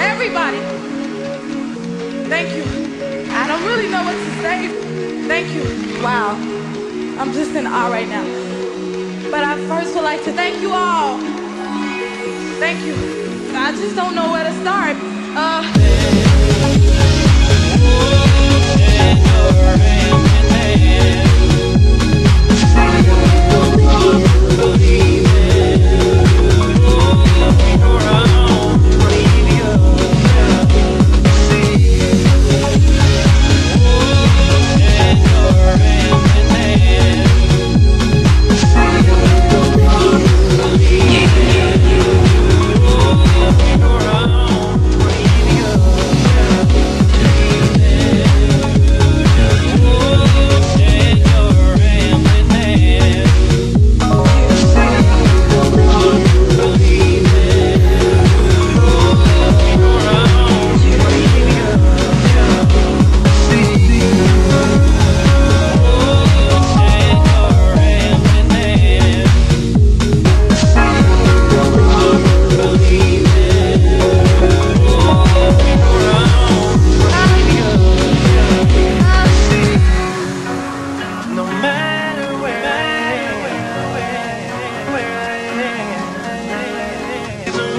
Everybody, thank you. I don't really know what to say. Thank you. Wow. I'm just in awe right now. But I first would like to thank you all. Thank you. I just don't know where to start. Uh,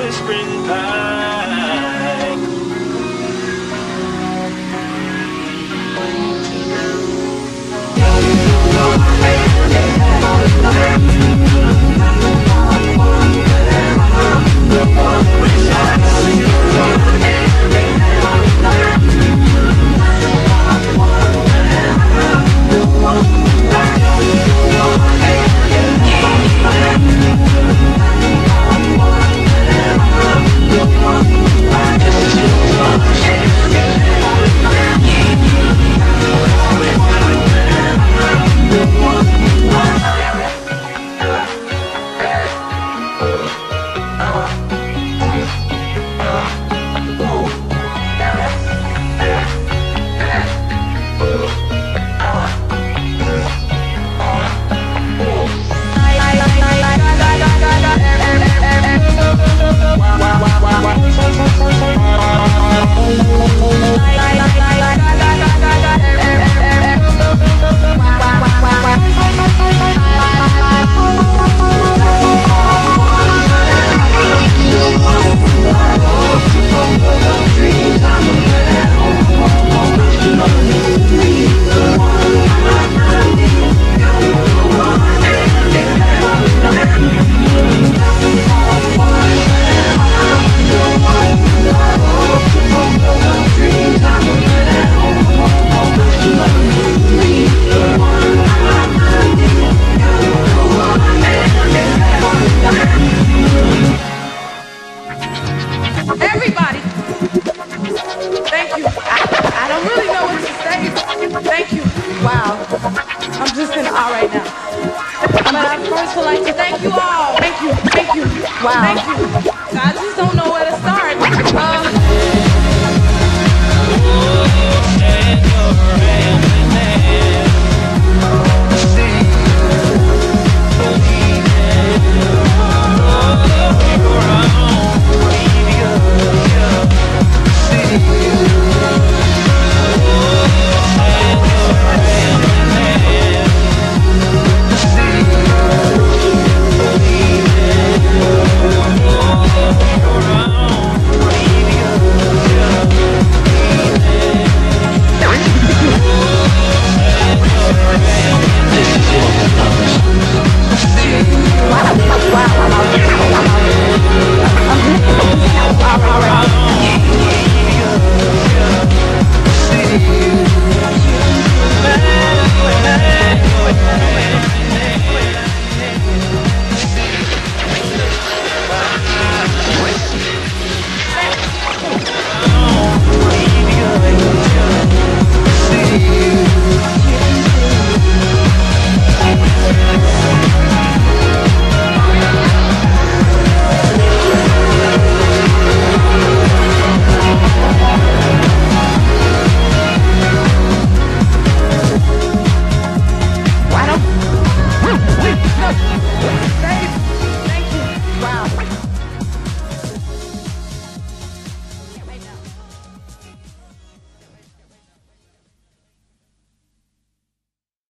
is all right now. But I first would like to thank you all. Thank you, thank you. Wow. Thank you. I just don't know where to